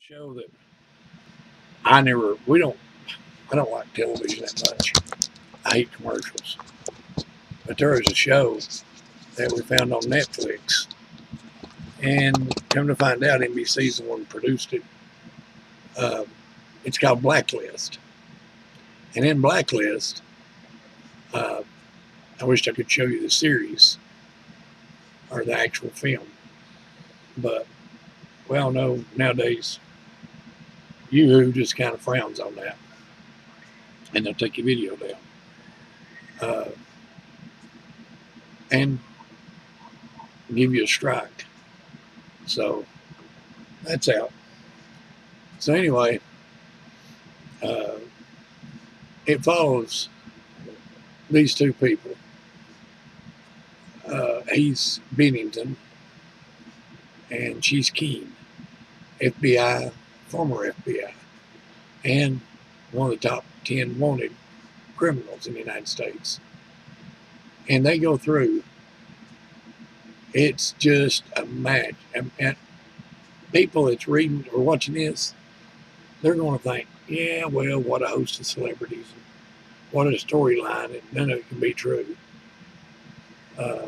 show that I never, we don't, I don't like television that much. I hate commercials. But there was a show that we found on Netflix. And come to find out, NBC's the one produced it. Uh, it's called Blacklist. And in Blacklist, uh, I wish I could show you the series or the actual film. But we all know nowadays, YouTube just kind of frowns on that. And they'll take your video down. Uh, and give you a strike. So that's out. So anyway, uh, it follows these two people. Uh, he's Reddington, and she's Keen, FBI, former FBI, and one of the top 10 wanted criminals in the United States. And they go through, it's just a match. And, and people that's reading or watching this, they're going to think, yeah, well, what a host of celebrities, what a storyline, and none of it can be true. Uh,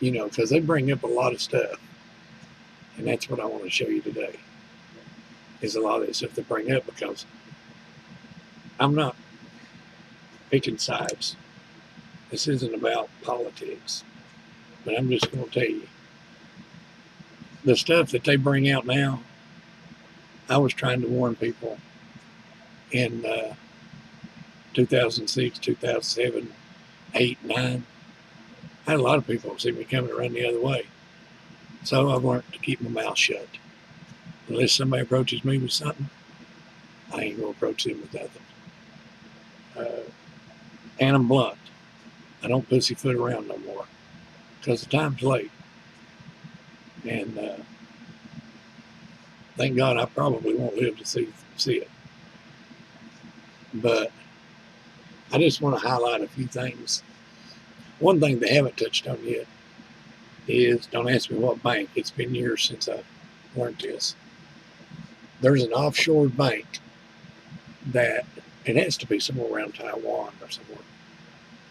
you know, because they bring up a lot of stuff. And that's what I want to show you today, is a lot of this stuff they bring up because I'm not picking sides. This isn't about politics. But I'm just going to tell you, the stuff that they bring out now, I was trying to warn people in uh, 2006, 2007, 8, 9 I had a lot of people see me coming around the other way. So I've learned to keep my mouth shut. Unless somebody approaches me with something, I ain't going to approach them with nothing. Uh, and I'm blunt. I don't pussyfoot around no more because the time's late. And uh, thank God I probably won't live to see, see it. But I just want to highlight a few things one thing they haven't touched on yet is don't ask me what bank. It's been years since I learned this. There's an offshore bank that it has to be somewhere around Taiwan or somewhere,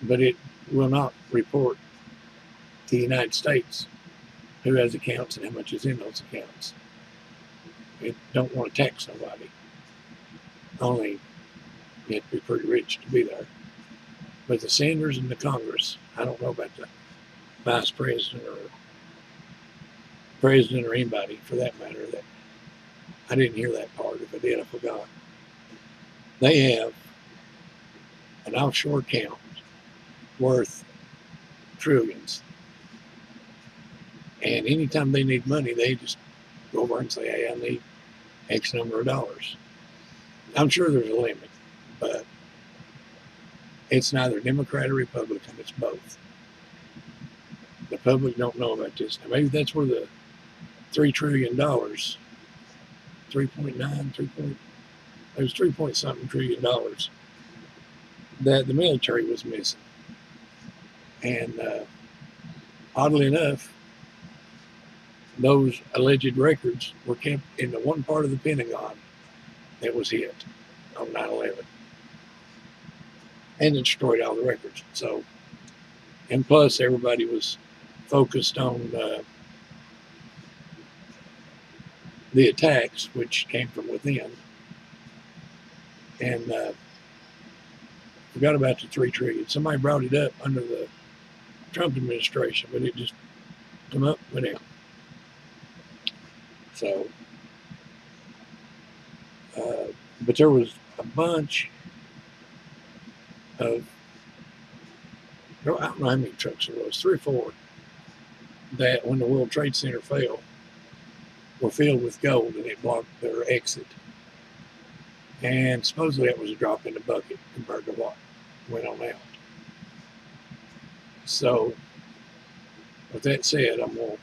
but it will not report the United States who has accounts and how much is in those accounts. It don't want to tax somebody. Only you have to be pretty rich to be there. But the senators and the Congress I don't know about the vice president or president or anybody for that matter. That I didn't hear that part. If I did, I forgot. They have an offshore account worth trillions. And anytime they need money, they just go over and say, hey, I need X number of dollars. I'm sure there's a limit, but it's neither Democrat or Republican. It's both. The public don't know about this. Now, maybe that's where the three trillion dollars, 3.9, 3 point, it was 3 point something trillion dollars that the military was missing. And uh, oddly enough, those alleged records were kept in the one part of the Pentagon that was hit on 9 11 and it destroyed all the records. So, and plus everybody was focused on uh, the attacks, which came from within, and uh, forgot about the three trillion. Somebody brought it up under the Trump administration, but it just come up, went out. So, uh, but there was a bunch of, I don't know how many trucks there was, three or four, that when the World Trade Center fell, were filled with gold and it blocked their exit. And supposedly that was a drop in the bucket compared to what went on out. So, with that said, I'm going to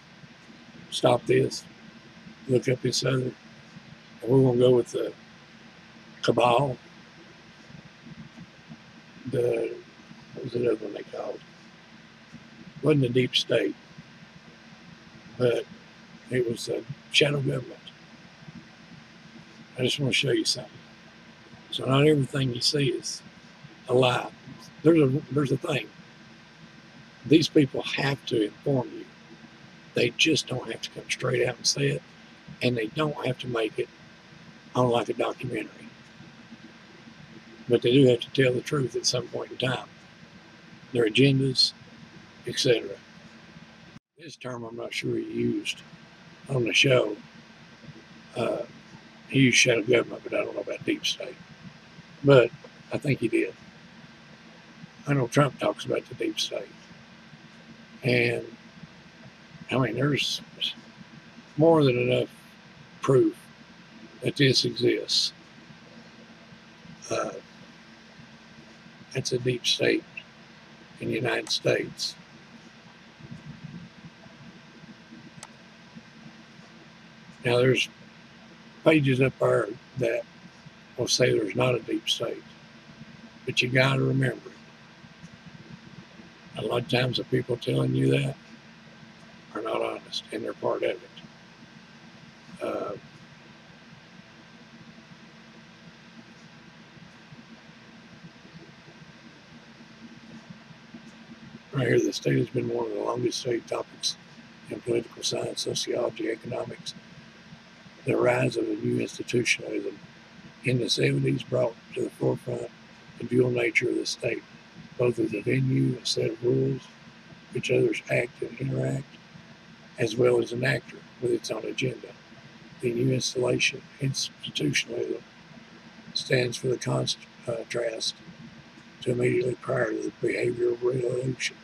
stop this, look up this other, and we're going to go with the cabal the what was the other one they called? Wasn't the deep state, but it was a shadow government. I just want to show you something. So not everything you see is a lie. There's a there's a thing. These people have to inform you. They just don't have to come straight out and say it, and they don't have to make it on like a documentary. But they do have to tell the truth at some point in time. Their agendas, etc. This term I'm not sure he used on the show. Uh, he used shadow government, but I don't know about deep state. But I think he did. I know Trump talks about the deep state. And I mean, there's more than enough proof that this exists. Uh, it's a deep state in the United States. Now, there's pages up there that will say there's not a deep state, but you got to remember a lot of times the people telling you that are not honest and they're part of it. Uh, right here, the state has been one of the longest studied topics in political science, sociology, economics. The rise of a new institutionalism in the 70s brought to the forefront the dual nature of the state both as a venue, a set of rules which others act and interact, as well as an actor with its own agenda. The new installation, institutionalism, stands for the contrast to immediately prior to the behavioral revolution,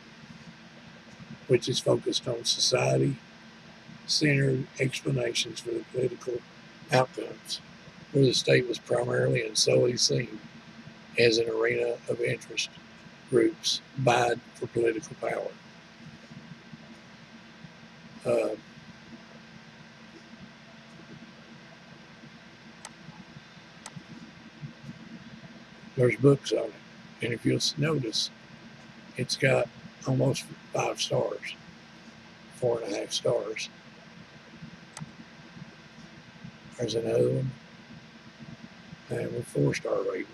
which is focused on society centered explanations for the political outcomes, where the state was primarily and solely seen as an arena of interest groups vied for political power. Uh, there's books on it, and if you'll notice, it's got almost five stars, four and a half stars. There's another one, and with four star rating.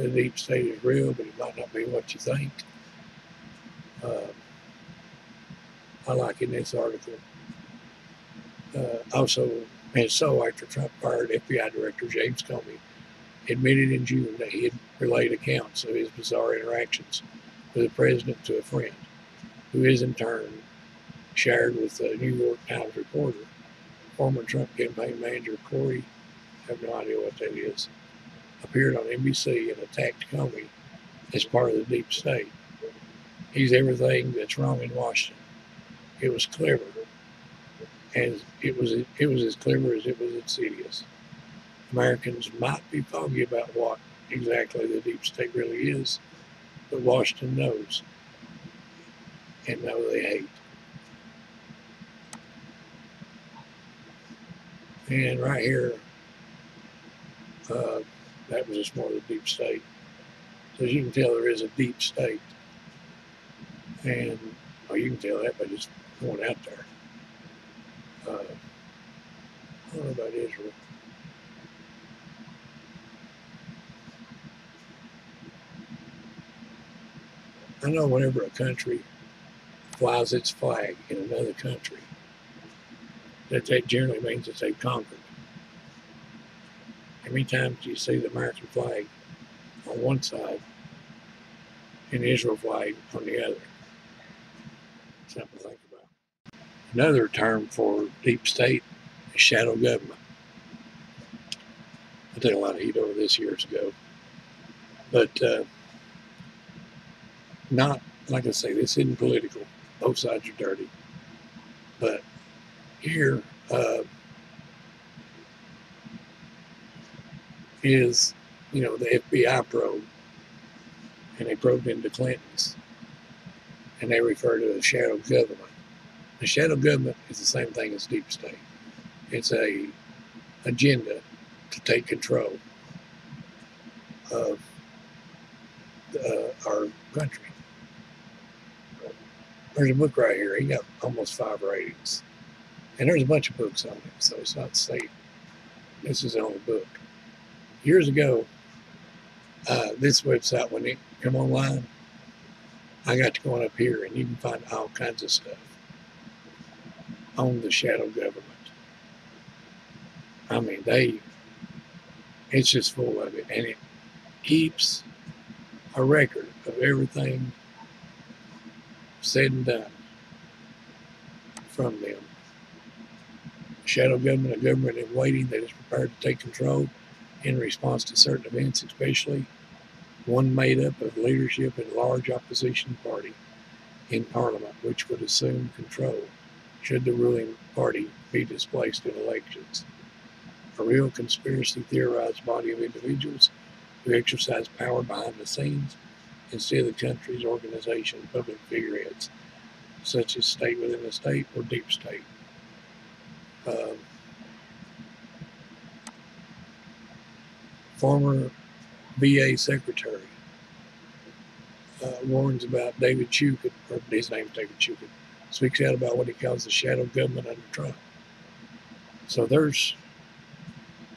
the deep state is real, but it might not be what you think. Uh, I like in this article. Uh, also, and so after Trump fired FBI Director James Comey, admitted in June that he had relayed accounts of his bizarre interactions with the president to a friend, who is in turn shared with the New York Times reporter, former Trump campaign manager Corey. I have no idea what that is appeared on NBC and attacked Comey as part of the deep state. He's everything that's wrong in Washington. It was clever, and it was it was as clever as it was insidious. Americans might be foggy about what exactly the deep state really is, but Washington knows and know they hate. And right here, uh, that was just more of the deep state. So as you can tell, there is a deep state. And well, you can tell that by just going out there. Uh, I don't know about Israel. I know whenever a country flies its flag in another country, that that generally means that they've conquered. How many times do you see the American flag on one side and the Israel flag on the other? Something to think about. Another term for deep state is shadow government. I took a lot of heat over this years ago. But uh, not, like I say, this isn't political. Both sides are dirty. But here, uh, is, you know, the FBI probe, and they probed into Clinton's, and they refer to the shadow government. The shadow government is the same thing as deep state. It's a agenda to take control of uh, our country. there's a book right here. He got almost five ratings. And there's a bunch of books on it, so it's not safe. This is the only book. Years ago, uh, this website, when it come online, I got to go up here and you can find all kinds of stuff on the shadow government. I mean, they, it's just full of it. And it keeps a record of everything said and done from them. Shadow government, a government in waiting that is prepared to take control in response to certain events, especially one made up of leadership and large opposition party in parliament, which would assume control should the ruling party be displaced in elections. A real conspiracy theorized body of individuals who exercise power behind the scenes instead of the country's organization, public figureheads, such as state within a state or deep state. Um, former VA secretary uh, warns about David Chukut, or his name's David Chukut, speaks out about what he calls the shadow government under Trump. So there's,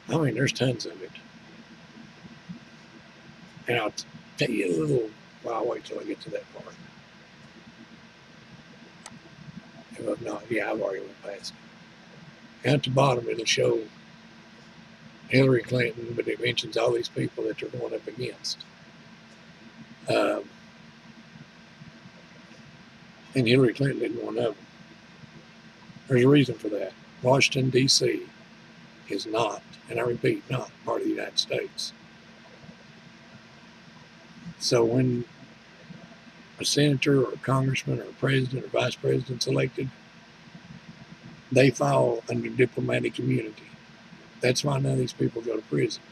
I mean, there's tons of it. And I'll tell you a little, well, I'll wait till I get to that part. If not, yeah, I've already went past it. At the bottom, it'll show Hillary Clinton, but it mentions all these people that they're going up against. Um, and Hillary Clinton didn't of them. There's a reason for that. Washington, D.C. is not, and I repeat, not part of the United States. So when a senator or a congressman or a president or vice president is elected, they fall under diplomatic immunity. That's why none of these people go to prison.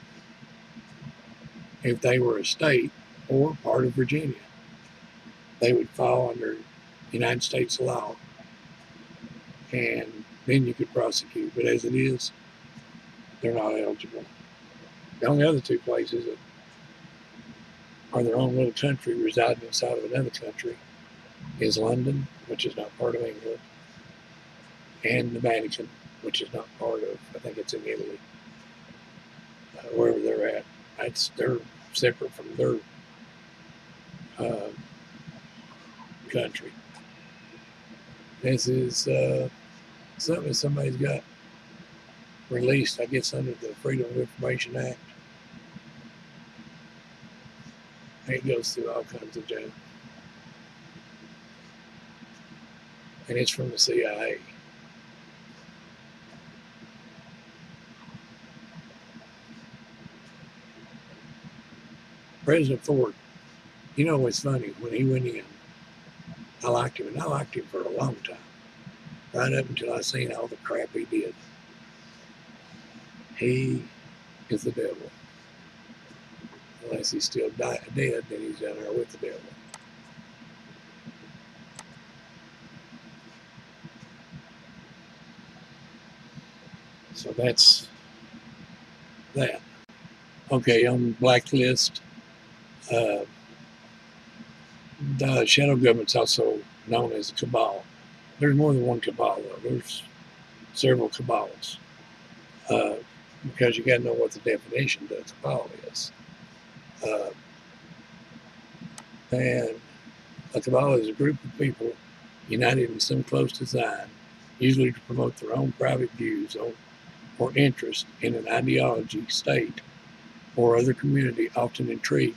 If they were a state or part of Virginia, they would fall under United States law. And then you could prosecute. But as it is, they're not eligible. The only other two places that are their own little country residing inside of another country is London, which is not part of England, and the Vatican, which is not part of, I think it's in Italy, uh, wherever they're at. It's, they're separate from their uh, country. This is uh, something somebody's got released, I guess, under the Freedom of Information Act. It goes through all kinds of junk. And it's from the CIA. President Ford, you know what's funny? When he went in, I liked him, and I liked him for a long time, right up until I seen all the crap he did. He is the devil. Unless he's still die, dead, then he's down there with the devil. So that's that. Okay, on blacklist, uh, the shadow government's also known as a cabal. There's more than one cabal, though. There's several cabals. Uh, because you got to know what the definition of cabal is. Uh, and a cabal is a group of people united in some close design, usually to promote their own private views or interest in an ideology, state, or other community, often intrigued,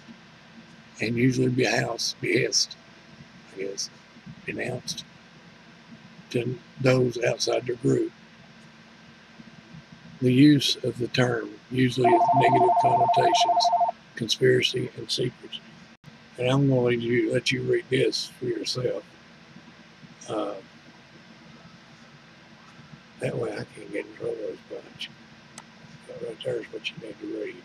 and usually behest, behest, I guess, denounced to those outside their group. The use of the term usually has negative connotations, conspiracy, and secrecy. And I'm going to let you read this for yourself. Uh, that way I can't get in trouble this bunch. That right there is what you need to read.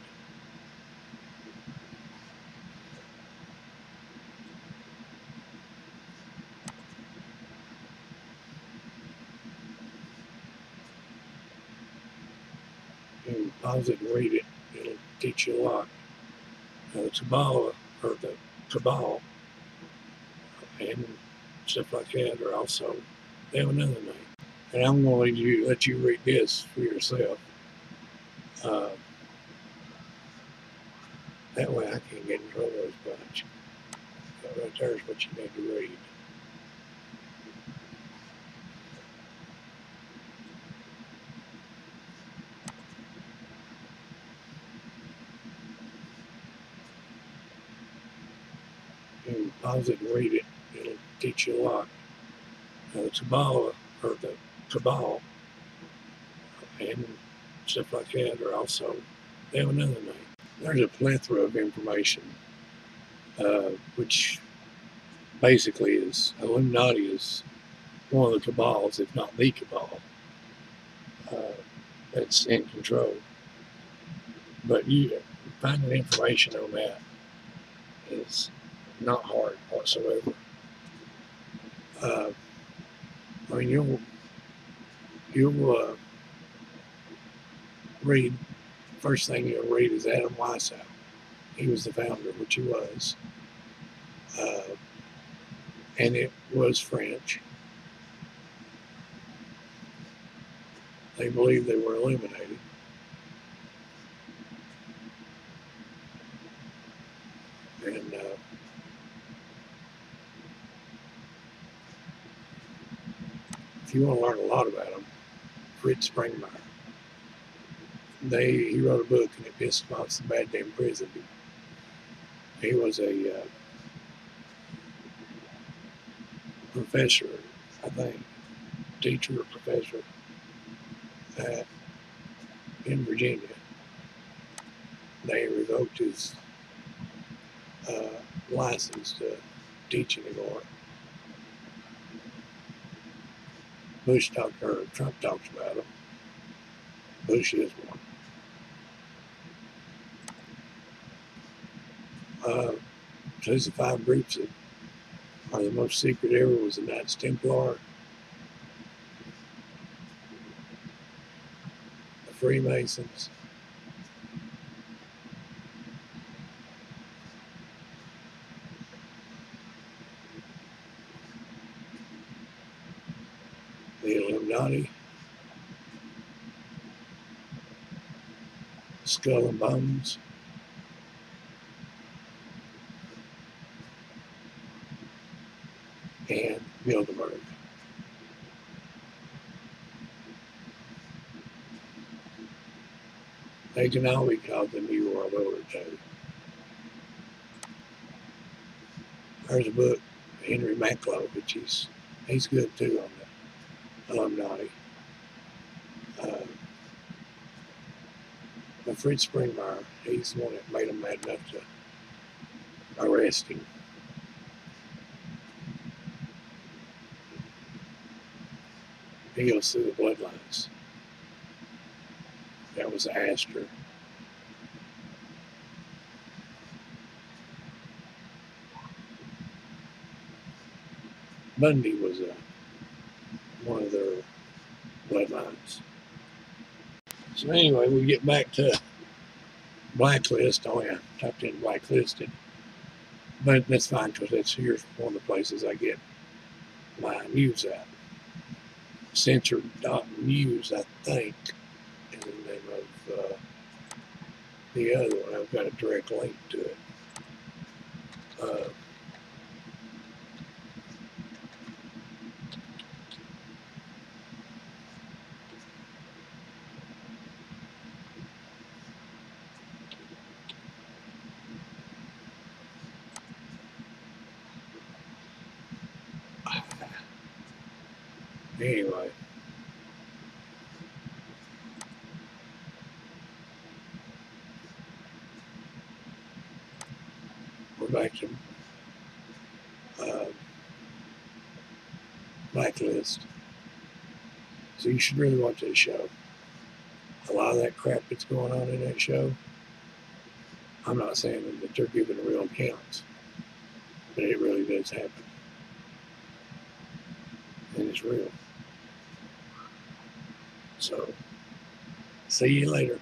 Pause it and read it. It'll teach you a lot. Now, the Kabbalah, or the Cabal, and stuff like that are also they have another name. And I'm going to let you, read this for yourself. Uh, that way I can't get in trouble as much. Right there is what you need to read. You pause it and read it. It'll teach you a lot. The Kabbalah, or the Cabal, and stuff like that are also, they have another name. There's a plethora of information, uh, which basically is Illuminati is one of the cabals, if not the cabal, uh, that's in control. But you finding information on that is not hard whatsoever. Uh, I mean, you'll you'll uh, read first thing you'll read is Adam Weishaupt. He was the founder, which he was, uh, and it was French. They believed they were illuminated. And uh, if you want to learn a lot about them, Fritz Springmeier. They he wrote a book and it pissed him off so bad they imprisoned. He was a uh, professor, I think, teacher or professor at, in Virginia. They revoked his uh, license to teach anymore. Bush talked or Trump talks about them. Bush is one. Uh, so these are five groups that are the most secret ever was the Knights Templar, the Freemasons, the Illuminati, Skull and Bones, and Bilderberg. They can all be called the New World Order too. There's a book, Henry Makow, which is he's good too on Illuminati. Uh, but Fritz Springmeier, he's the one that made them mad enough to arrest him. He goes through the bloodlines. That was Astor. Bundy was uh, one of their bloodlines. So anyway, we get back to blacklist. Oh yeah, typed in blacklisted, but that's fine because that's here's one of the places I get my news at. Censored.news, I think, is the name of uh, the other one. I've got a direct link to it. Uh, anyway. We're back to uh, Blacklist. So you should really watch that show. A lot of that crap that's going on in that show, I'm not saying that they're giving real accounts, but it really does happen. And it's real. So, see you later.